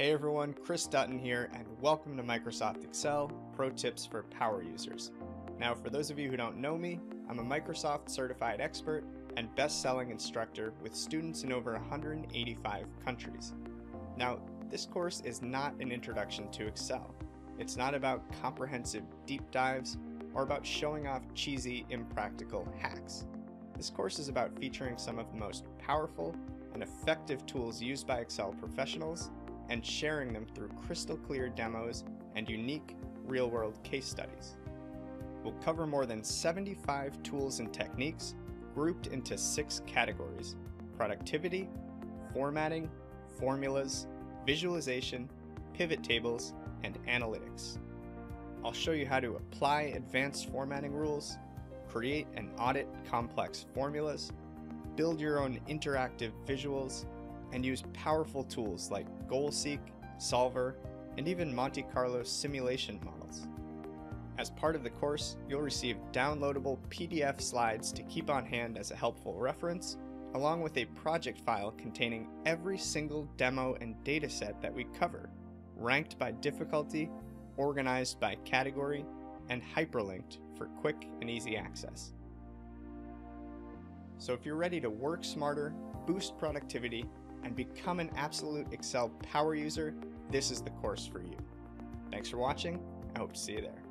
Hey everyone, Chris Dutton here, and welcome to Microsoft Excel Pro Tips for Power Users. Now, for those of you who don't know me, I'm a Microsoft certified expert and best selling instructor with students in over 185 countries. Now, this course is not an introduction to Excel. It's not about comprehensive deep dives or about showing off cheesy, impractical hacks. This course is about featuring some of the most powerful and effective tools used by Excel professionals and sharing them through crystal clear demos and unique real world case studies. We'll cover more than 75 tools and techniques grouped into six categories productivity, formatting, formulas, visualization, pivot tables, and analytics. I'll show you how to apply advanced formatting rules, create and audit complex formulas, build your own interactive visuals, and use powerful tools like GoalSeek, Solver, and even Monte Carlo simulation models. As part of the course, you'll receive downloadable PDF slides to keep on hand as a helpful reference, along with a project file containing every single demo and dataset that we cover, ranked by difficulty, organized by category, and hyperlinked for quick and easy access. So if you're ready to work smarter, boost productivity, and become an absolute Excel power user, this is the course for you. Thanks for watching. I hope to see you there.